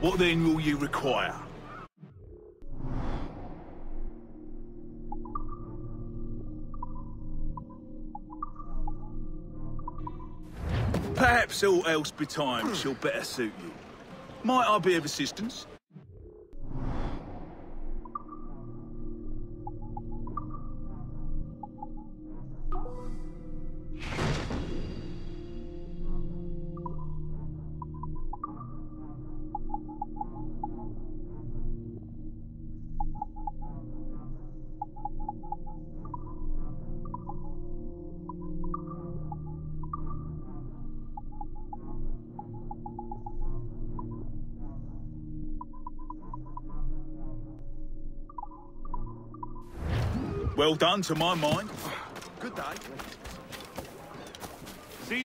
What then will you require? Perhaps all else betimes shall better suit you. Might I be of assistance? Well done to my mind. Good day. See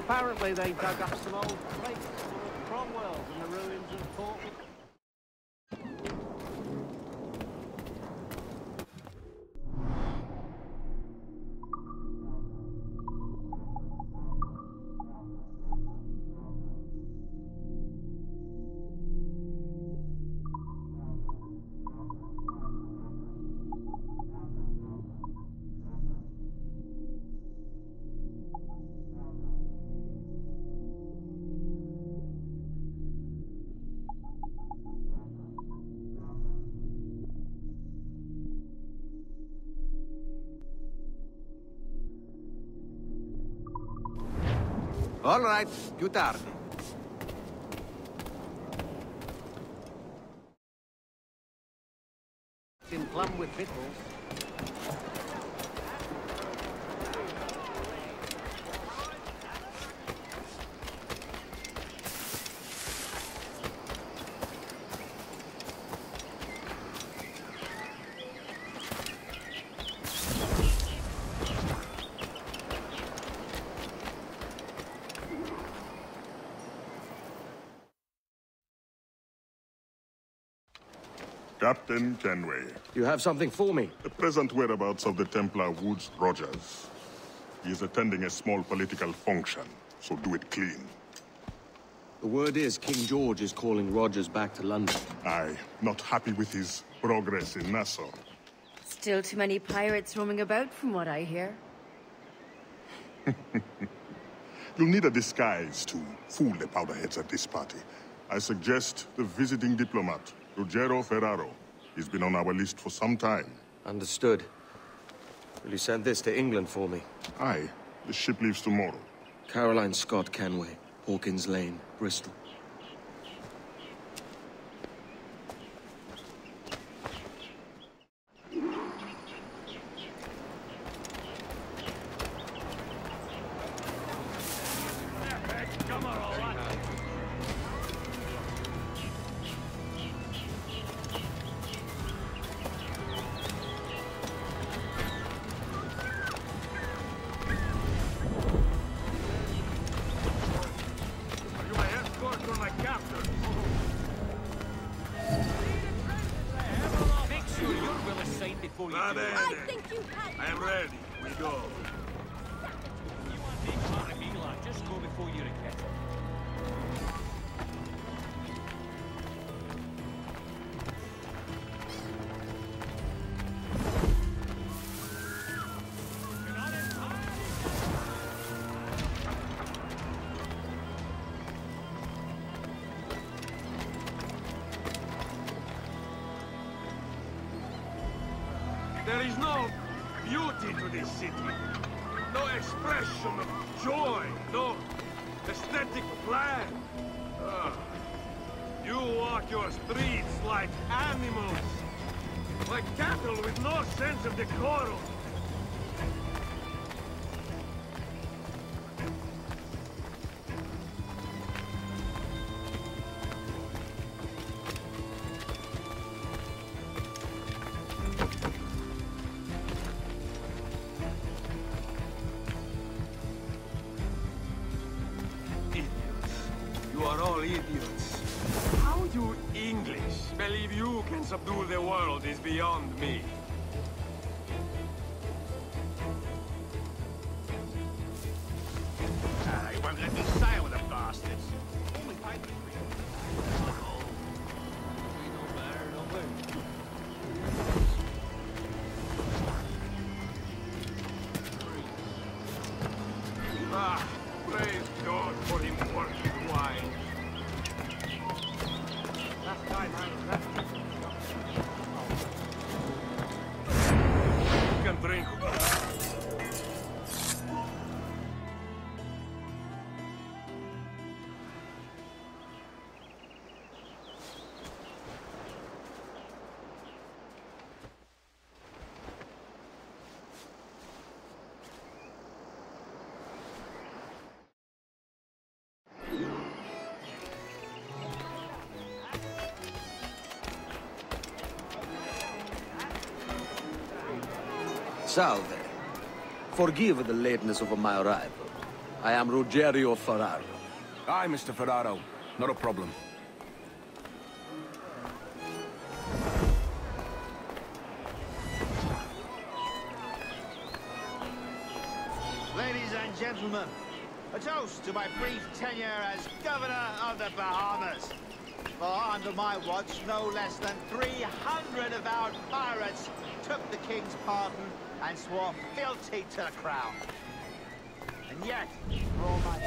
Apparently they dug up some old plates from of Cromwells in the ruins of Fort... All right, più tardi. in plum with pickles. Captain Kenway, You have something for me? the present whereabouts of the Templar Woodes Rogers. He is attending a small political function, so do it clean. The word is King George is calling Rogers back to London. I, not happy with his progress in Nassau. Still too many pirates roaming about from what I hear. You'll need a disguise to fool the powderheads at this party. I suggest the visiting diplomat, Ruggiero Ferraro. He's been on our list for some time. Understood. Will you send this to England for me? Aye, the ship leaves tomorrow. Caroline Scott Kenway, Hawkins Lane, Bristol. Go. You want England, just go before you're a kid. There is no this city. No expression of joy. No aesthetic plan. Ah. You walk your streets like animals. Like cattle with no sense of decorum. All idiots. How do English believe you can subdue the world is beyond me. Last time Salve. Forgive the lateness of my arrival. I am Ruggiero Ferraro. Aye, Mr. Ferraro. Not a problem. Ladies and gentlemen, a toast to my brief tenure as Governor of the Bahamas. For under my watch, no less than 300 of our pirates took the King's pardon and swore fealty to the Crown. And yet, for all my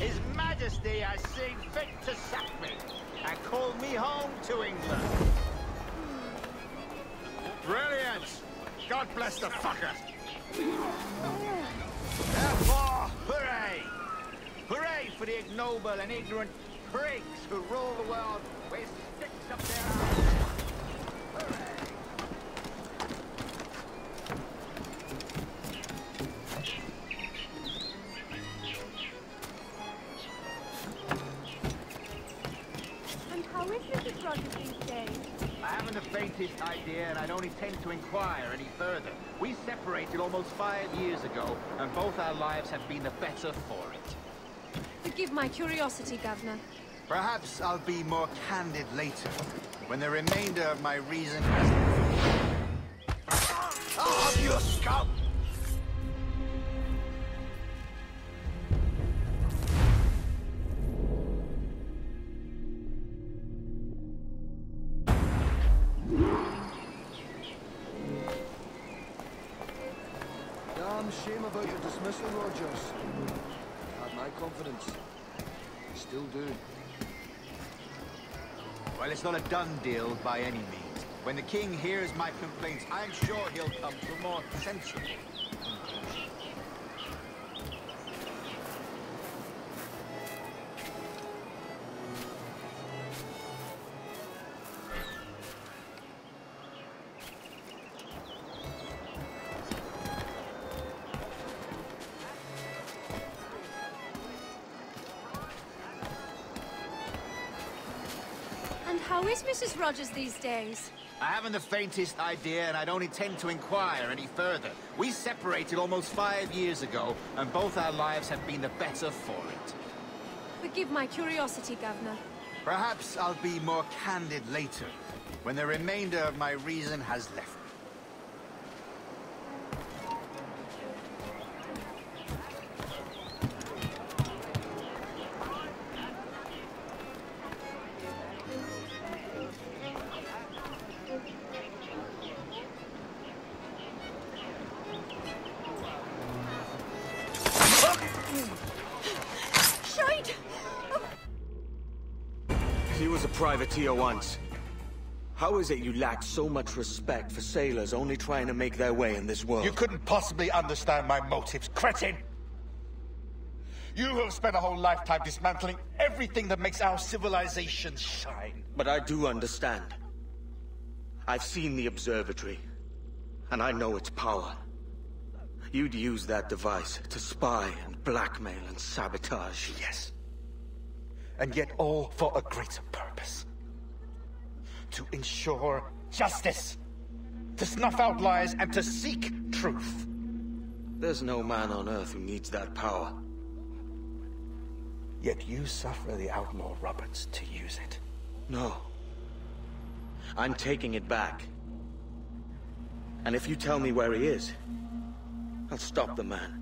His Majesty has seen fit to sack me and call me home to England. Brilliant! God bless the fucker! Therefore, hooray! Hooray for the ignoble and ignorant prigs who rule the world with sticks up their arms! Idea, and I don't intend to inquire any further. We separated almost five years ago, and both our lives have been the better for it. Forgive my curiosity, Governor. Perhaps I'll be more candid later, when the remainder of my reason has... Ah, oh, you scum! About your dismissal, Rogers. Had my confidence. Still do. Well, it's not a done deal by any means. When the king hears my complaints, I'm sure he'll come to a more sensible is Mrs. Rogers these days? I haven't the faintest idea, and I don't intend to inquire any further. We separated almost five years ago, and both our lives have been the better for it. Forgive my curiosity, Governor. Perhaps I'll be more candid later, when the remainder of my reason has left a privateer once. How is it you lack so much respect for sailors only trying to make their way in this world? You couldn't possibly understand my motives, cretin! You have spent a whole lifetime dismantling everything that makes our civilization shine. But I do understand. I've seen the observatory, and I know its power. You'd use that device to spy and blackmail and sabotage. Yes. And yet all for a greater purpose. To ensure justice. To snuff out lies and to seek truth. There's no man on Earth who needs that power. Yet you suffer the Outlaw Roberts to use it. No. I'm taking it back. And if you tell me where he is, I'll stop the man.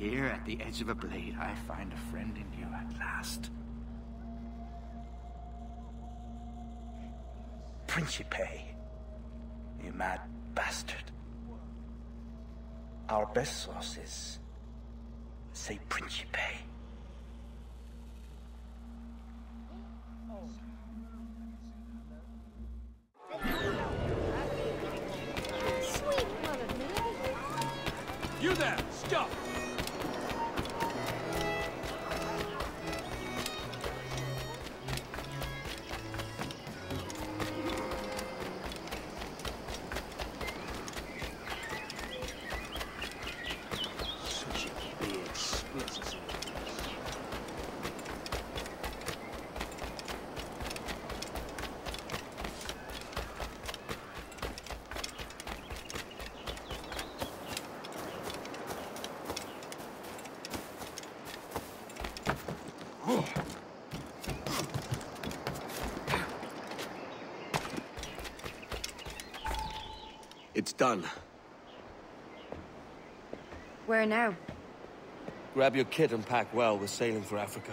Here at the edge of a blade, I find a friend in you at last. Principe, you mad bastard. Our best sources say Principe. It's done. Where now? Grab your kit and pack well. We're sailing for Africa.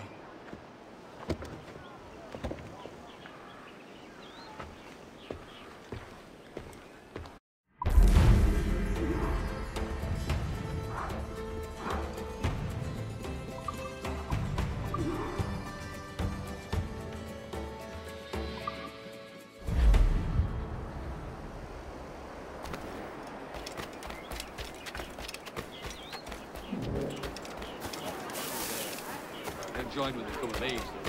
Then join when they come of age.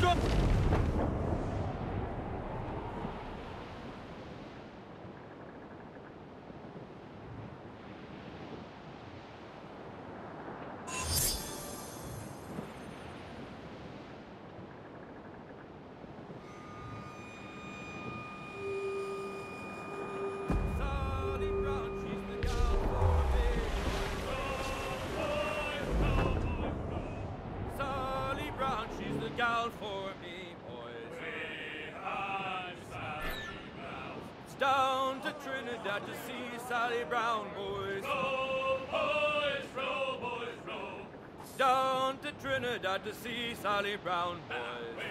Out! She's for me, boys. It's down to Trinidad to see Sally Brown, boys. Row, boys, row, boys, row. Down to Trinidad to see Sally Brown, boys.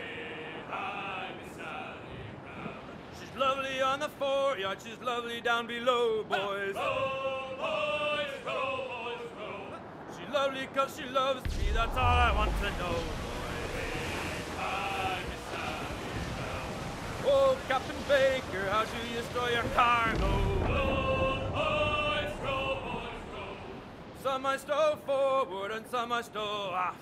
She's lovely on the foreyard, she's lovely down below, boys. Row, boys, row, boys, row. She lovely cause she loves me, that's all I want to know, Oh, Captain Baker, how do you store your cargo? Row, boys, row, boys, row. Some I stow forward and some I stow after.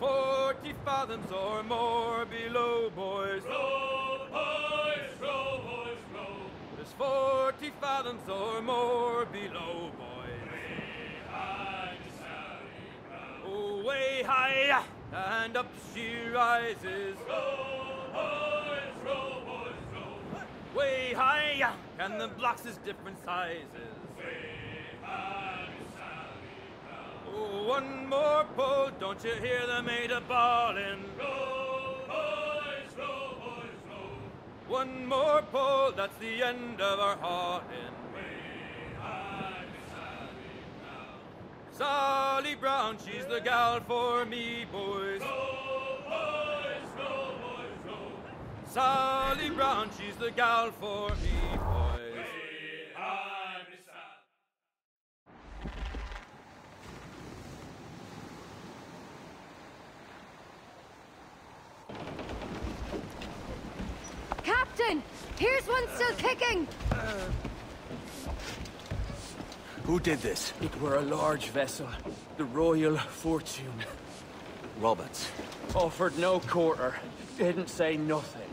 Forty fathoms or more below, boys. Row, boys, row, boys, row. There's forty fathoms or more below, boys. Way high, Sally Brown. Oh, way high, and up she rises. Row, boys, row, boys, row. Way high, and the blocks is different sizes. Oh, one more pull, don't you hear the mate a bawling? Row, boys, row, boys, row. One more pull, that's the end of our hauling. Sally Brown, she's the gal for me, boys. Row, boys, row, boys, row. Sally Brown, she's the gal for me, boys. Captain! Here's one still kicking! Uh, Who did this? It were a large vessel, the Royal Fortune. Roberts. Offered no quarter, didn't say nothing.